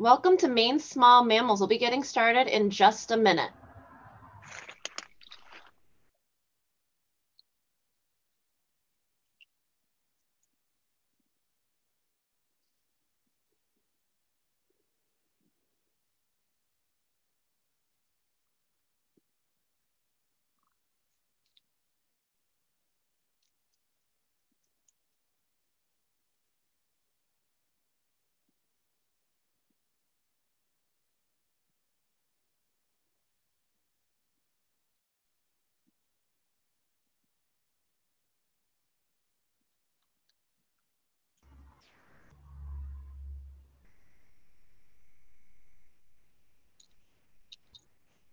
Welcome to Maine Small Mammals. We'll be getting started in just a minute.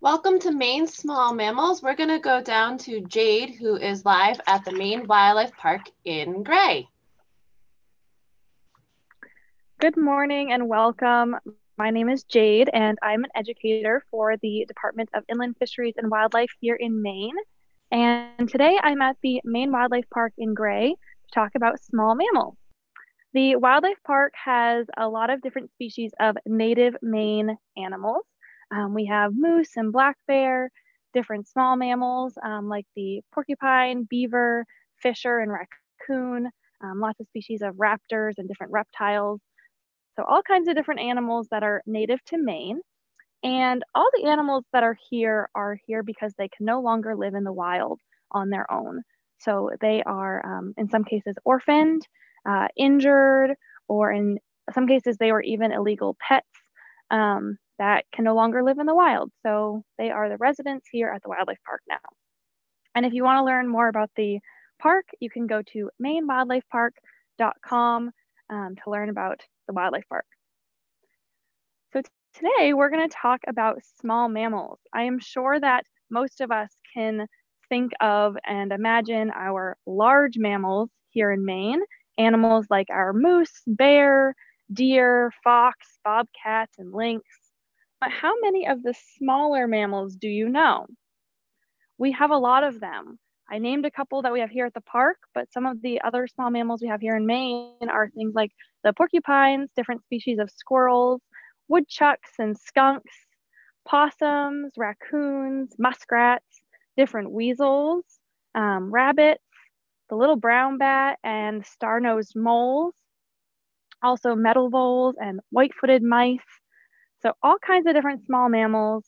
Welcome to Maine Small Mammals. We're going to go down to Jade, who is live at the Maine Wildlife Park in Gray. Good morning and welcome. My name is Jade, and I'm an educator for the Department of Inland Fisheries and Wildlife here in Maine. And today I'm at the Maine Wildlife Park in Gray to talk about small mammals. The wildlife park has a lot of different species of native Maine animals. Um, we have moose and black bear, different small mammals um, like the porcupine, beaver, fisher, and raccoon, um, lots of species of raptors and different reptiles. So all kinds of different animals that are native to Maine. And all the animals that are here are here because they can no longer live in the wild on their own. So they are, um, in some cases, orphaned, uh, injured, or in some cases, they were even illegal pets. Um, that can no longer live in the wild. So they are the residents here at the wildlife park now. And if you want to learn more about the park, you can go to mainewildlifepark.com um, to learn about the wildlife park. So today we're going to talk about small mammals. I am sure that most of us can think of and imagine our large mammals here in Maine, animals like our moose, bear, deer, fox, bobcats, and lynx. But how many of the smaller mammals do you know? We have a lot of them. I named a couple that we have here at the park, but some of the other small mammals we have here in Maine are things like the porcupines, different species of squirrels, woodchucks and skunks, possums, raccoons, muskrats, different weasels, um, rabbits, the little brown bat, and star-nosed moles, also meadow voles and white-footed mice, so all kinds of different small mammals,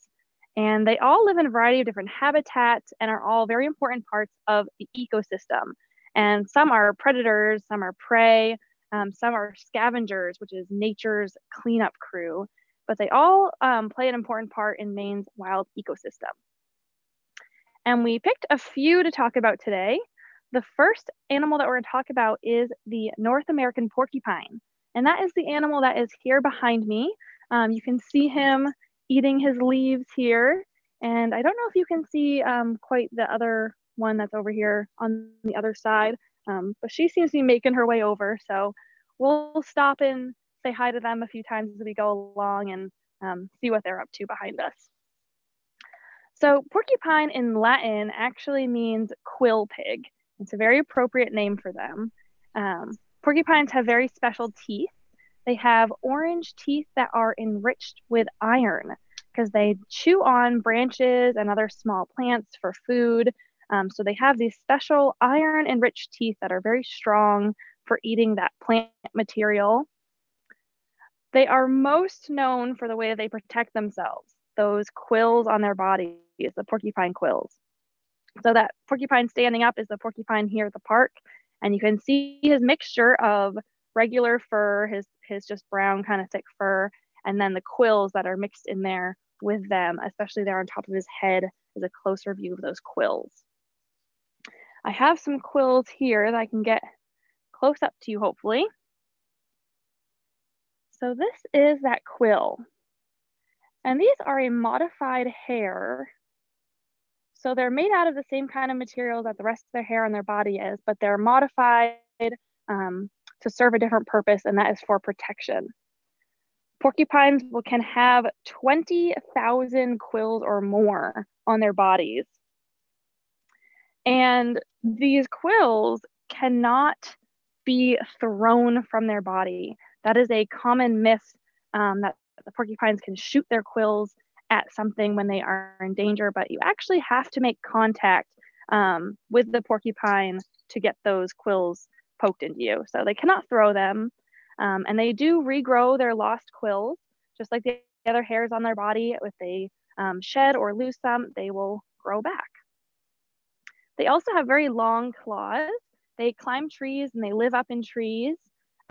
and they all live in a variety of different habitats and are all very important parts of the ecosystem. And some are predators, some are prey, um, some are scavengers, which is nature's cleanup crew, but they all um, play an important part in Maine's wild ecosystem. And we picked a few to talk about today. The first animal that we're going to talk about is the North American porcupine. And that is the animal that is here behind me. Um, you can see him eating his leaves here. And I don't know if you can see um, quite the other one that's over here on the other side, um, but she seems to be making her way over. So we'll stop and say hi to them a few times as we go along and um, see what they're up to behind us. So porcupine in Latin actually means quill pig. It's a very appropriate name for them. Um, porcupines have very special teeth they have orange teeth that are enriched with iron because they chew on branches and other small plants for food. Um, so they have these special iron enriched teeth that are very strong for eating that plant material. They are most known for the way they protect themselves, those quills on their bodies, the porcupine quills. So that porcupine standing up is the porcupine here at the park. And you can see his mixture of regular fur, his his just brown kind of thick fur, and then the quills that are mixed in there with them, especially there on top of his head is a closer view of those quills. I have some quills here that I can get close up to you hopefully. So this is that quill. And these are a modified hair. So they're made out of the same kind of material that the rest of their hair on their body is, but they're modified um, to serve a different purpose, and that is for protection. Porcupines can have 20,000 quills or more on their bodies. And these quills cannot be thrown from their body. That is a common myth um, that the porcupines can shoot their quills at something when they are in danger, but you actually have to make contact um, with the porcupine to get those quills poked into you. So they cannot throw them. Um, and they do regrow their lost quills, just like the other hairs on their body. If they um, shed or lose some, they will grow back. They also have very long claws. They climb trees and they live up in trees.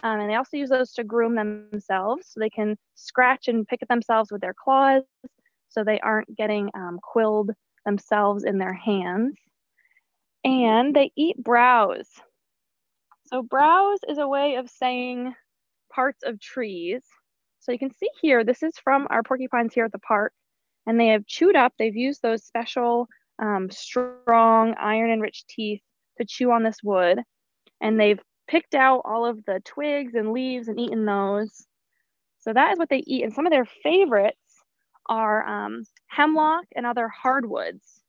Um, and they also use those to groom themselves so they can scratch and pick at themselves with their claws so they aren't getting um, quilled themselves in their hands. And they eat browse. So browse is a way of saying parts of trees. So you can see here, this is from our porcupines here at the park, and they have chewed up, they've used those special um, strong iron enriched teeth to chew on this wood. And they've picked out all of the twigs and leaves and eaten those. So that is what they eat. And some of their favorites are um, hemlock and other hardwoods.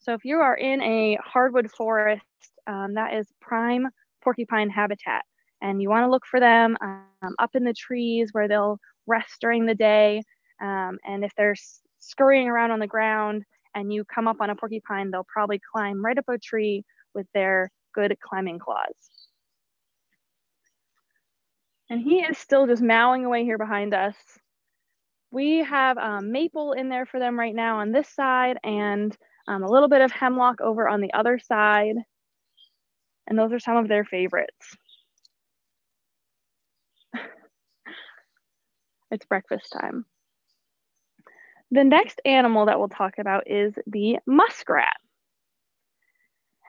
So if you are in a hardwood forest, um, that is prime porcupine habitat. And you want to look for them um, up in the trees where they'll rest during the day. Um, and if they're scurrying around on the ground and you come up on a porcupine, they'll probably climb right up a tree with their good climbing claws. And he is still just mowing away here behind us. We have um, maple in there for them right now on this side and um, a little bit of hemlock over on the other side. And those are some of their favorites. it's breakfast time. The next animal that we'll talk about is the muskrat.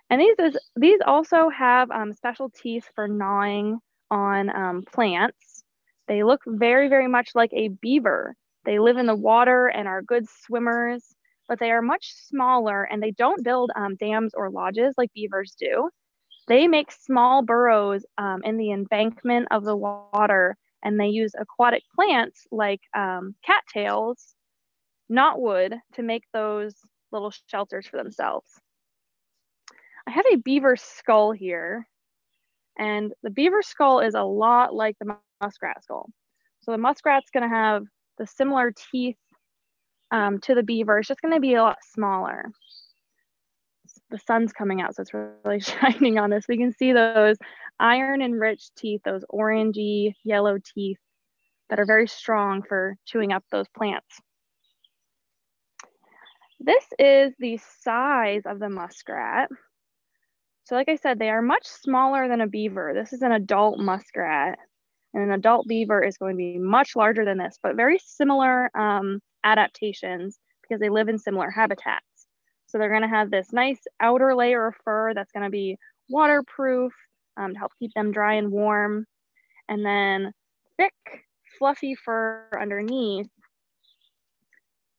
And these, is, these also have um, special teeth for gnawing on um, plants. They look very, very much like a beaver. They live in the water and are good swimmers, but they are much smaller and they don't build um, dams or lodges like beavers do. They make small burrows um, in the embankment of the water and they use aquatic plants like um, cattails, not wood, to make those little shelters for themselves. I have a beaver skull here and the beaver skull is a lot like the muskrat skull. So the muskrat's gonna have the similar teeth um, to the beaver. It's just gonna be a lot smaller. The sun's coming out, so it's really shining on this. We can see those iron enriched teeth, those orangey yellow teeth that are very strong for chewing up those plants. This is the size of the muskrat. So like I said, they are much smaller than a beaver. This is an adult muskrat and an adult beaver is going to be much larger than this, but very similar um, adaptations because they live in similar habitats. So they're gonna have this nice outer layer of fur that's gonna be waterproof um, to help keep them dry and warm. And then thick, fluffy fur underneath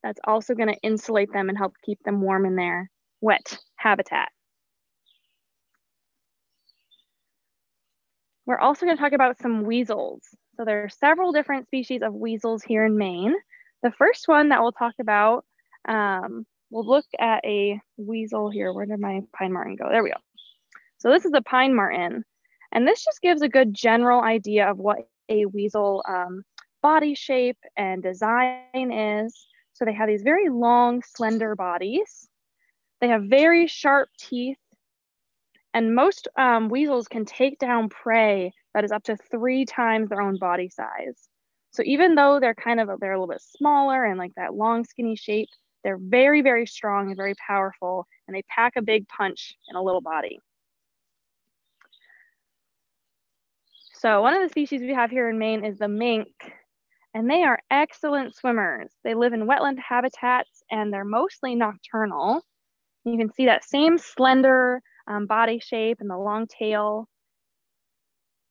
that's also gonna insulate them and help keep them warm in their wet habitat. We're also going to talk about some weasels. So there are several different species of weasels here in Maine. The first one that we'll talk about, um, we'll look at a weasel here. Where did my pine marten go? There we go. So this is a pine marten. And this just gives a good general idea of what a weasel um, body shape and design is. So they have these very long, slender bodies. They have very sharp teeth and most um, weasels can take down prey that is up to three times their own body size. So even though they're kind of they're a little bit smaller and like that long skinny shape, they're very very strong and very powerful, and they pack a big punch in a little body. So one of the species we have here in Maine is the mink, and they are excellent swimmers. They live in wetland habitats and they're mostly nocturnal. You can see that same slender um, body shape and the long tail.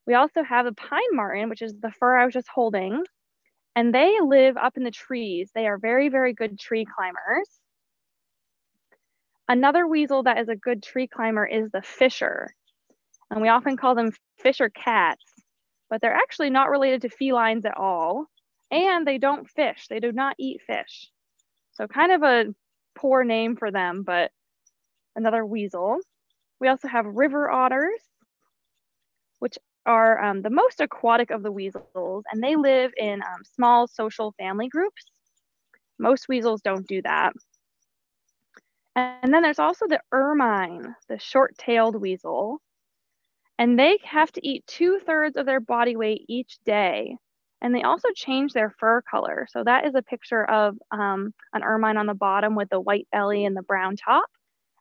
We also have a pine marten, which is the fur I was just holding, and they live up in the trees. They are very, very good tree climbers. Another weasel that is a good tree climber is the fisher. And we often call them fisher cats, but they're actually not related to felines at all. And they don't fish, they do not eat fish. So, kind of a poor name for them, but another weasel. We also have river otters, which are um, the most aquatic of the weasels, and they live in um, small social family groups. Most weasels don't do that. And then there's also the ermine, the short tailed weasel. And they have to eat two thirds of their body weight each day. And they also change their fur color. So that is a picture of um, an ermine on the bottom with the white belly and the brown top.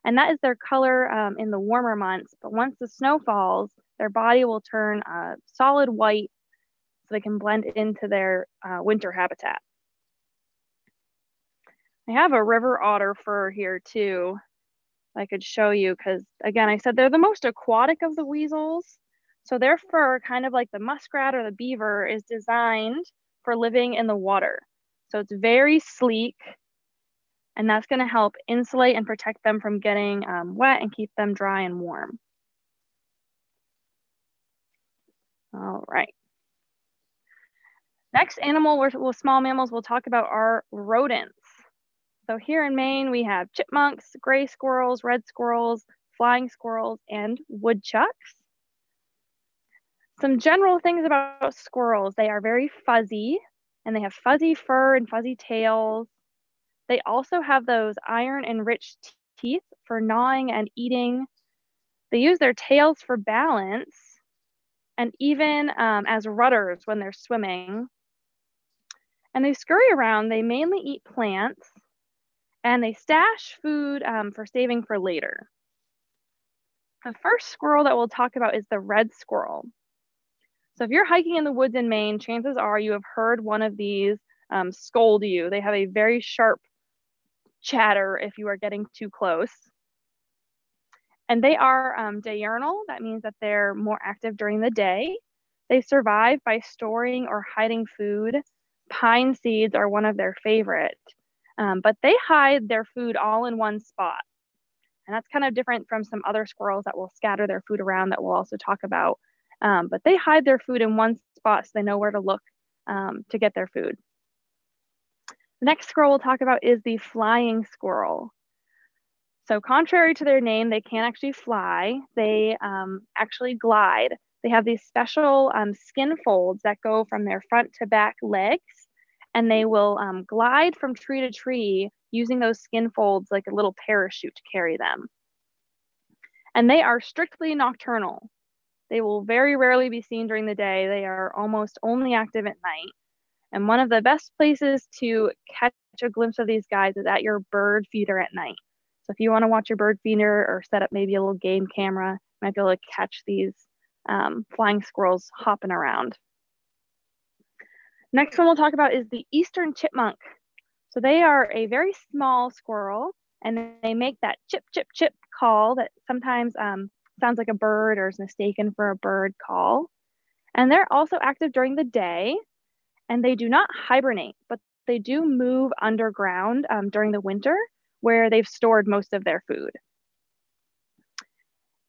And that is their color um, in the warmer months. But once the snow falls, their body will turn uh, solid white so they can blend into their uh, winter habitat. I have a river otter fur here too. I could show you because again, I said they're the most aquatic of the weasels. So their fur, kind of like the muskrat or the beaver, is designed for living in the water. So it's very sleek and that's gonna help insulate and protect them from getting um, wet and keep them dry and warm. All right. Next animal, with small mammals, we'll talk about are rodents. So here in Maine, we have chipmunks, gray squirrels, red squirrels, flying squirrels, and woodchucks. Some general things about squirrels. They are very fuzzy and they have fuzzy fur and fuzzy tails. They also have those iron enriched teeth for gnawing and eating. They use their tails for balance and even um, as rudders when they're swimming. And they scurry around. They mainly eat plants and they stash food um, for saving for later. The first squirrel that we'll talk about is the red squirrel. So if you're hiking in the woods in Maine, chances are you have heard one of these um, scold you. They have a very sharp chatter if you are getting too close. And they are um, diurnal. That means that they're more active during the day. They survive by storing or hiding food. Pine seeds are one of their favorite. Um, but they hide their food all in one spot. And that's kind of different from some other squirrels that will scatter their food around that we'll also talk about. Um, but they hide their food in one spot so they know where to look um, to get their food. The next squirrel we'll talk about is the flying squirrel. So contrary to their name, they can't actually fly. They um, actually glide. They have these special um, skin folds that go from their front to back legs and they will um, glide from tree to tree using those skin folds like a little parachute to carry them. And they are strictly nocturnal. They will very rarely be seen during the day. They are almost only active at night. And one of the best places to catch a glimpse of these guys is at your bird feeder at night. If you want to watch your bird feeder or set up maybe a little game camera, you might be able to catch these um, flying squirrels hopping around. Next one we'll talk about is the eastern chipmunk. So they are a very small squirrel and they make that chip, chip, chip call that sometimes um, sounds like a bird or is mistaken for a bird call. And they're also active during the day and they do not hibernate, but they do move underground um, during the winter where they've stored most of their food.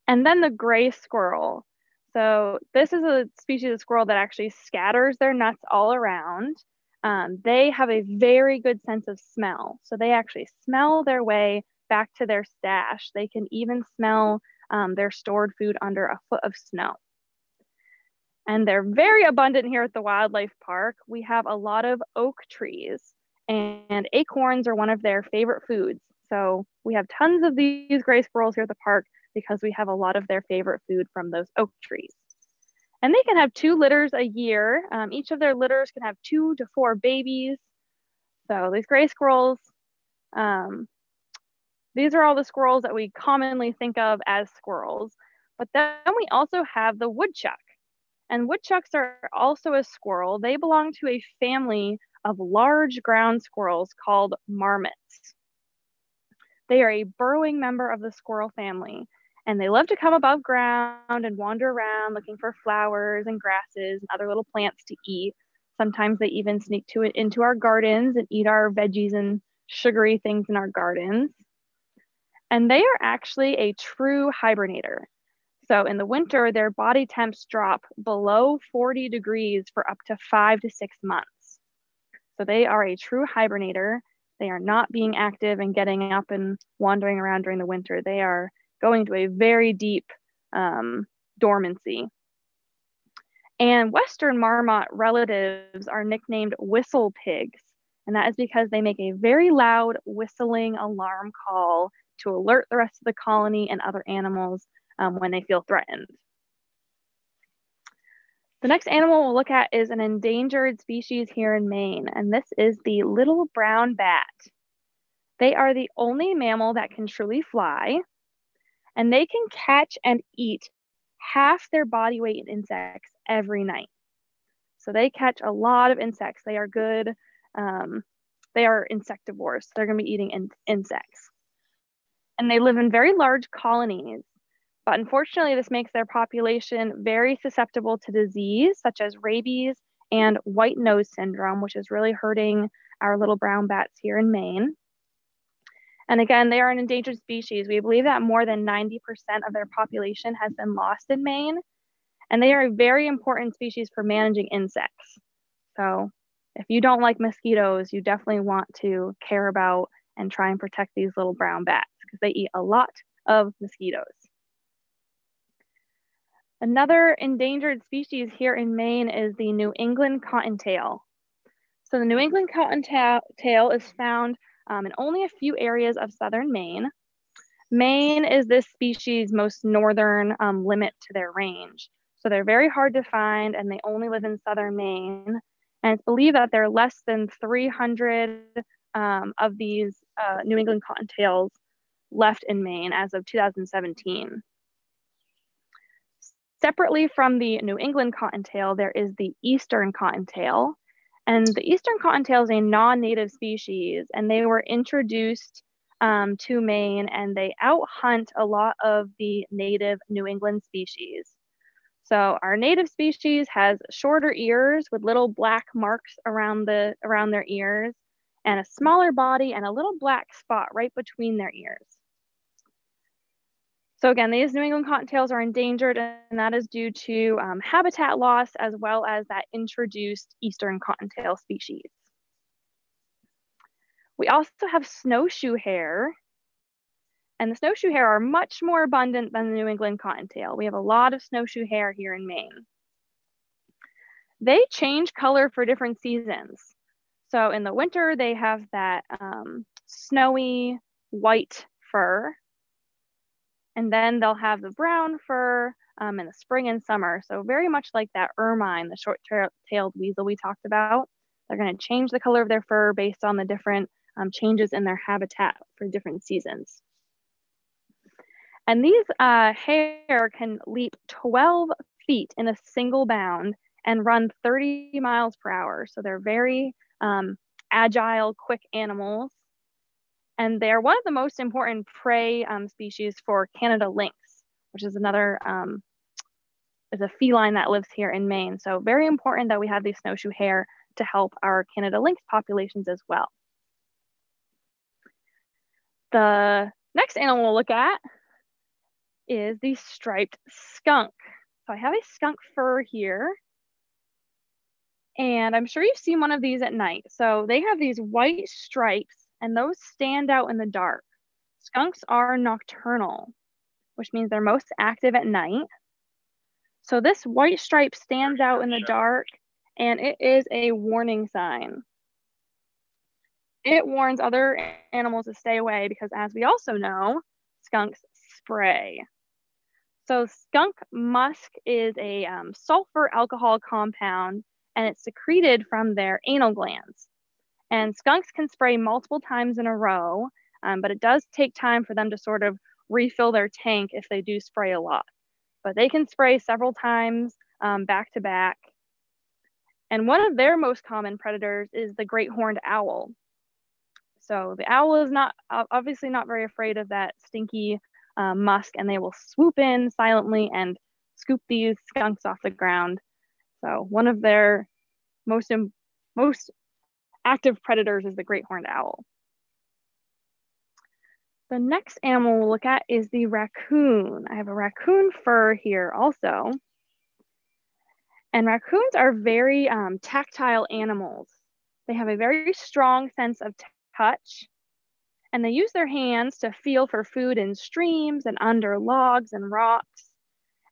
And then the gray squirrel. So this is a species of squirrel that actually scatters their nuts all around. Um, they have a very good sense of smell. So they actually smell their way back to their stash. They can even smell um, their stored food under a foot of snow. And they're very abundant here at the wildlife park. We have a lot of oak trees and acorns are one of their favorite foods. So we have tons of these gray squirrels here at the park because we have a lot of their favorite food from those oak trees. And they can have two litters a year. Um, each of their litters can have two to four babies. So these gray squirrels, um, these are all the squirrels that we commonly think of as squirrels. But then we also have the woodchuck. And woodchucks are also a squirrel. They belong to a family of large ground squirrels called marmots. They are a burrowing member of the squirrel family and they love to come above ground and wander around looking for flowers and grasses and other little plants to eat. Sometimes they even sneak to it into our gardens and eat our veggies and sugary things in our gardens. And they are actually a true hibernator. So in the winter, their body temps drop below 40 degrees for up to five to six months. So they are a true hibernator. They are not being active and getting up and wandering around during the winter. They are going to a very deep um, dormancy. And Western marmot relatives are nicknamed whistle pigs. And that is because they make a very loud whistling alarm call to alert the rest of the colony and other animals um, when they feel threatened. The next animal we'll look at is an endangered species here in Maine, and this is the little brown bat. They are the only mammal that can truly fly, and they can catch and eat half their body weight in insects every night. So they catch a lot of insects. They are good. Um, they are insectivores. They're going to be eating in insects. And they live in very large colonies. But unfortunately, this makes their population very susceptible to disease such as rabies and white nose syndrome, which is really hurting our little brown bats here in Maine. And again, they are an endangered species. We believe that more than 90% of their population has been lost in Maine. And they are a very important species for managing insects. So if you don't like mosquitoes, you definitely want to care about and try and protect these little brown bats because they eat a lot of mosquitoes. Another endangered species here in Maine is the New England cottontail. So the New England cottontail is found um, in only a few areas of southern Maine. Maine is this species' most northern um, limit to their range. So they're very hard to find and they only live in southern Maine. And it's believed that there are less than 300 um, of these uh, New England cottontails left in Maine as of 2017. Separately from the New England cottontail, there is the eastern cottontail. And the eastern cottontail is a non-native species, and they were introduced um, to Maine, and they outhunt a lot of the native New England species. So our native species has shorter ears with little black marks around the around their ears, and a smaller body and a little black spot right between their ears. So again, these New England cottontails are endangered and that is due to um, habitat loss as well as that introduced Eastern cottontail species. We also have snowshoe hare and the snowshoe hare are much more abundant than the New England cottontail. We have a lot of snowshoe hare here in Maine. They change color for different seasons. So in the winter, they have that um, snowy white fur and then they'll have the brown fur um, in the spring and summer. So very much like that ermine, the short-tailed weasel we talked about. They're going to change the color of their fur based on the different um, changes in their habitat for different seasons. And these uh, hare can leap 12 feet in a single bound and run 30 miles per hour. So they're very um, agile, quick animals and they're one of the most important prey um, species for Canada lynx, which is another um, is a feline that lives here in Maine. So very important that we have these snowshoe hare to help our Canada lynx populations as well. The next animal we'll look at is the striped skunk. So I have a skunk fur here. And I'm sure you've seen one of these at night. So they have these white stripes and those stand out in the dark. Skunks are nocturnal, which means they're most active at night. So this white stripe stands out in the dark and it is a warning sign. It warns other animals to stay away because as we also know, skunks spray. So skunk musk is a um, sulfur alcohol compound and it's secreted from their anal glands. And skunks can spray multiple times in a row, um, but it does take time for them to sort of refill their tank if they do spray a lot. But they can spray several times um, back to back. And one of their most common predators is the great horned owl. So the owl is not obviously not very afraid of that stinky uh, musk, and they will swoop in silently and scoop these skunks off the ground. So one of their most most active predators is the great horned owl. The next animal we'll look at is the raccoon. I have a raccoon fur here also. And raccoons are very um, tactile animals. They have a very strong sense of touch and they use their hands to feel for food in streams and under logs and rocks.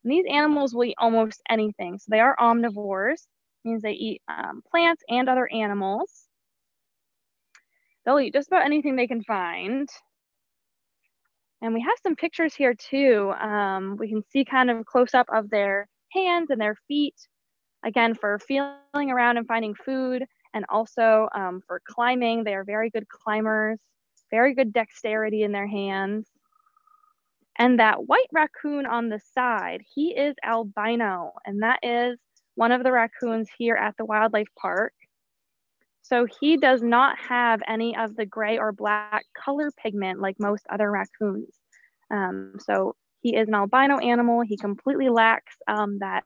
And these animals will eat almost anything. So they are omnivores, means they eat um, plants and other animals. They'll eat just about anything they can find. And we have some pictures here too. Um, we can see kind of close up of their hands and their feet, again, for feeling around and finding food, and also um, for climbing. They are very good climbers, very good dexterity in their hands. And that white raccoon on the side, he is albino, and that is one of the raccoons here at the wildlife park. So he does not have any of the gray or black color pigment like most other raccoons. Um, so he is an albino animal. He completely lacks um, that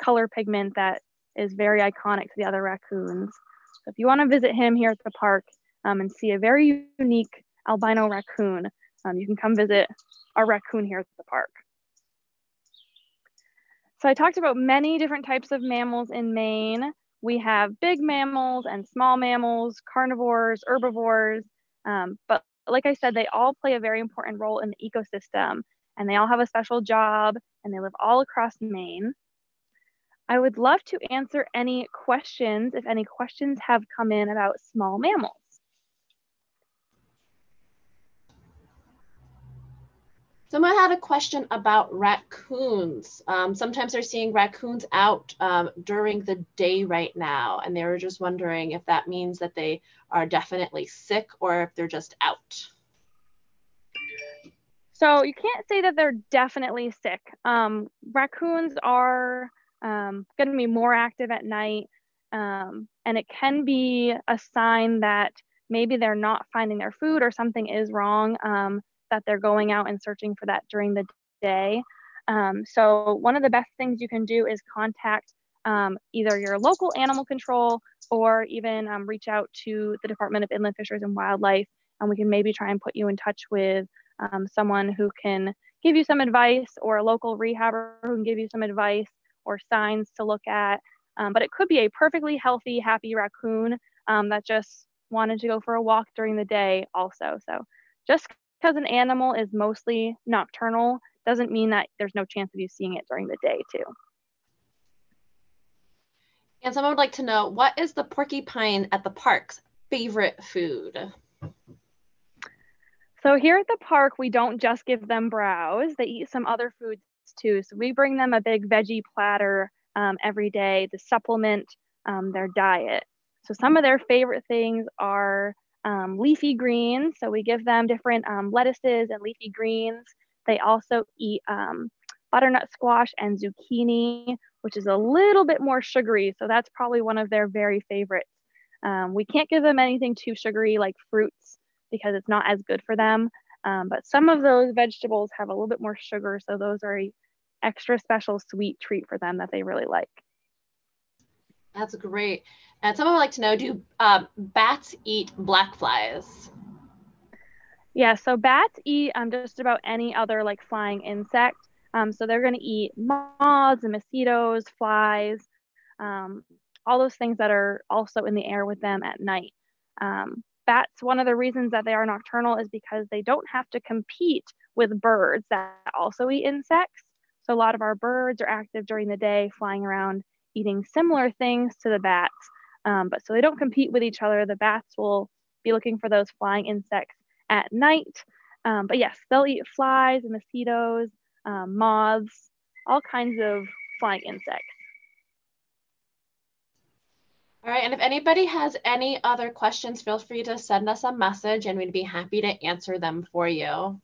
color pigment that is very iconic to the other raccoons. So if you want to visit him here at the park um, and see a very unique albino raccoon, um, you can come visit our raccoon here at the park. So I talked about many different types of mammals in Maine. We have big mammals and small mammals, carnivores, herbivores, um, but like I said, they all play a very important role in the ecosystem and they all have a special job and they live all across Maine. I would love to answer any questions if any questions have come in about small mammals. Someone had a question about raccoons. Um, sometimes they're seeing raccoons out um, during the day right now, and they were just wondering if that means that they are definitely sick or if they're just out. So you can't say that they're definitely sick. Um, raccoons are um, going to be more active at night, um, and it can be a sign that maybe they're not finding their food or something is wrong. That they're going out and searching for that during the day. Um, so one of the best things you can do is contact um, either your local animal control or even um, reach out to the Department of Inland Fisheries and Wildlife, and we can maybe try and put you in touch with um, someone who can give you some advice or a local rehabber who can give you some advice or signs to look at. Um, but it could be a perfectly healthy, happy raccoon um, that just wanted to go for a walk during the day also. So just because an animal is mostly nocturnal doesn't mean that there's no chance of you seeing it during the day too. And someone would like to know what is the porcupine at the park's favorite food? So here at the park, we don't just give them browse. They eat some other foods too. So we bring them a big veggie platter um, every day to supplement um, their diet. So some of their favorite things are um, leafy greens. So we give them different um, lettuces and leafy greens. They also eat um, butternut squash and zucchini, which is a little bit more sugary. So that's probably one of their very favorites. Um, we can't give them anything too sugary like fruits because it's not as good for them. Um, but some of those vegetables have a little bit more sugar. So those are a extra special sweet treat for them that they really like. That's great. And someone would like to know, do uh, bats eat black flies? Yeah, so bats eat um, just about any other like flying insect. Um, so they're going to eat moths and mosquitoes, flies, um, all those things that are also in the air with them at night. Um, bats, one of the reasons that they are nocturnal is because they don't have to compete with birds that also eat insects. So a lot of our birds are active during the day, flying around, eating similar things to the bats. Um, but so they don't compete with each other. The bats will be looking for those flying insects at night. Um, but yes, they'll eat flies and mosquitoes, um, moths, all kinds of flying insects. All right, and if anybody has any other questions, feel free to send us a message and we'd be happy to answer them for you.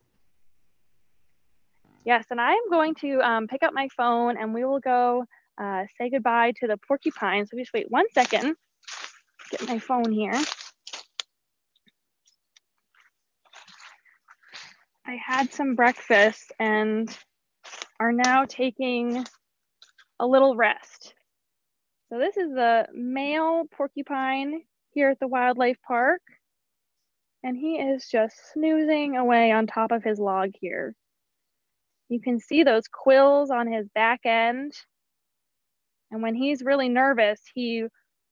Yes, and I'm going to um, pick up my phone and we will go uh, say goodbye to the porcupine. So just wait one second, get my phone here. I had some breakfast and are now taking a little rest. So this is the male porcupine here at the wildlife park. And he is just snoozing away on top of his log here. You can see those quills on his back end. And when he's really nervous, he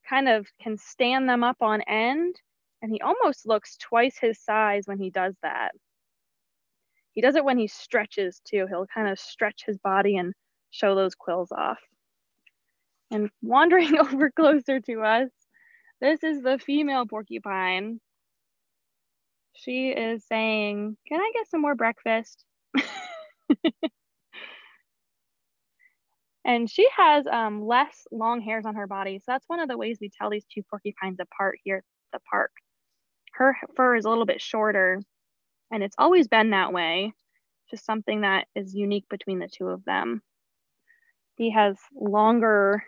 kind of can stand them up on end. And he almost looks twice his size when he does that. He does it when he stretches too. He'll kind of stretch his body and show those quills off. And wandering over closer to us, this is the female porcupine. She is saying, Can I get some more breakfast? and she has um, less long hairs on her body. So that's one of the ways we tell these two porcupines apart here at the park. Her fur is a little bit shorter, and it's always been that way, just something that is unique between the two of them. He has longer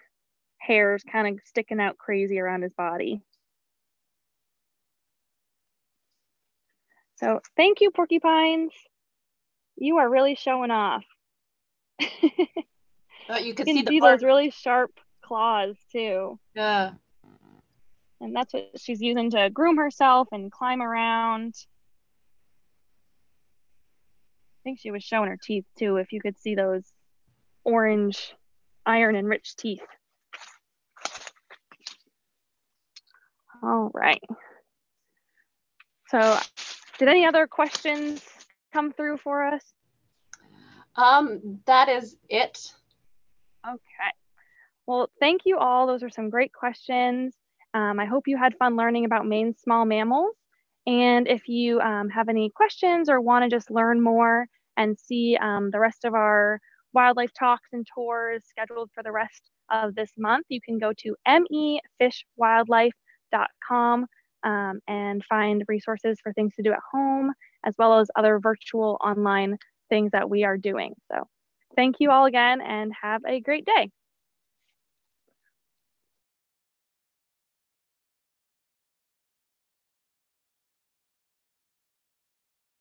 hairs kind of sticking out crazy around his body. So thank you, porcupines. You are really showing off. oh, you can, you can see, see those really sharp claws too. Yeah. And that's what she's using to groom herself and climb around. I think she was showing her teeth too, if you could see those orange iron enriched teeth. All right. So did any other questions come through for us? Um, that is it. Okay. Well, thank you all. Those are some great questions. Um, I hope you had fun learning about Maine's small mammals. And if you um, have any questions or want to just learn more and see um, the rest of our wildlife talks and tours scheduled for the rest of this month, you can go to mefishwildlife.com um, and find resources for things to do at home, as well as other virtual online things that we are doing. So thank you all again and have a great day.